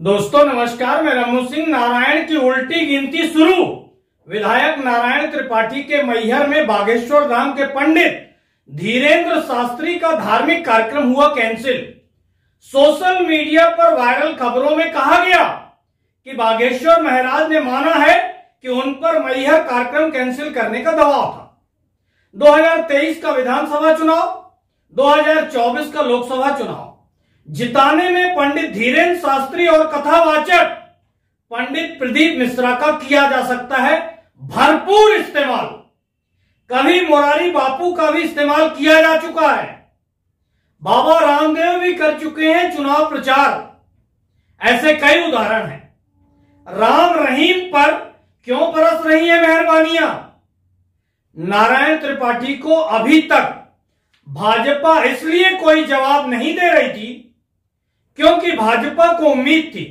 दोस्तों, नमस्कार, मैं रमू सिंह, नारायण की उल्टी गिनती शुरू। विधायक नारायण त्रिपाठी के मैहर में बागेश्वर धाम के पंडित धीरेन्द्र शास्त्री का धार्मिक कार्यक्रम हुआ कैंसिल। सोशल मीडिया पर वायरल खबरों में कहा गया कि बागेश्वर महाराज ने माना है कि उन पर मैहर कार्यक्रम कैंसिल करने का दबाव था। 2023 का विधानसभा चुनाव 2024 का लोकसभा चुनाव। जिताने में पंडित धीरेन्द्र शास्त्री और कथावाचक पंडित प्रदीप मिश्रा का किया जा सकता है भरपूर इस्तेमाल। कभी मोरारी बापू का भी इस्तेमाल किया जा चुका है। बाबा रामदेव भी कर चुके हैं चुनाव प्रचार। ऐसे कई उदाहरण हैं। राम रहीम पर क्यों बरस रही है मेहरबानियाँ? नारायण त्रिपाठी को अभी तक भाजपा इसलिए कोई जवाब नहीं दे रही थी क्योंकि भाजपा को उम्मीद थी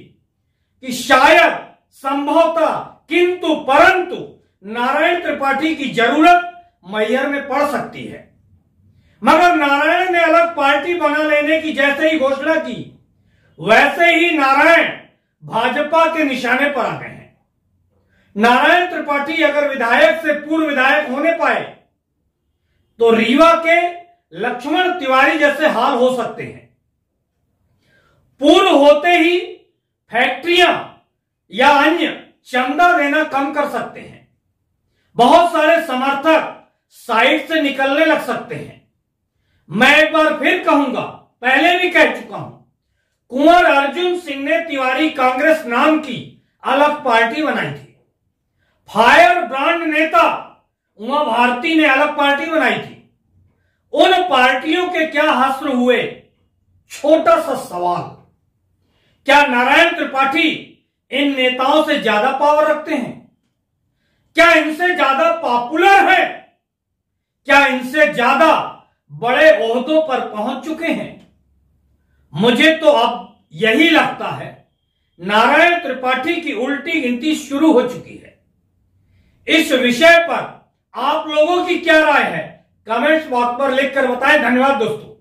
कि शायद संभवतः, किंतु परंतु नारायण त्रिपाठी की ज़रूरत मैयर में पड़ सकती है। मगर नारायण ने अलग पार्टी बना लेने की जैसे ही घोषणा की, वैसे ही नारायण भाजपा के निशाने पर आ गए हैं। नारायण त्रिपाठी अगर विधायक से पूर्व विधायक होने पाए तो रीवा के लक्ष्मण तिवारी जैसे हाल हो सकते हैं। पूर्व होते ही फैक्ट्रियाँ या अन्य चंदा देना कम कर सकते हैं। बहुत सारे समर्थक साइड से निकलने लग सकते हैं। मैं एक बार फिर कहूँगा, पहले भी कह चुका हूँ, कुंवर अर्जुन सिंह ने तिवारी कांग्रेस नाम की अलग पार्टी बनाई थी। फायर ब्रांड नेता उमा भारती ने अलग पार्टी बनाई थी। उन पार्टियों के क्या हस्र हुए? छोटा सा सवाल। क्या नारायण त्रिपाठी इन नेताओं से ज़्यादा पावर रखते हैं? क्या इनसे ज़्यादा पॉपुलर है? क्या इनसे ज़्यादा बड़े ओहदों पर पहुँच चुके हैं? मुझे तो अब यही लगता है, नारायण त्रिपाठी की उल्टी गिनती शुरू हो चुकी है। इस विषय पर आप लोगों की क्या राय है? कमेंट्स बॉक्स पर लिखकर बताएँ। धन्यवाद दोस्तों।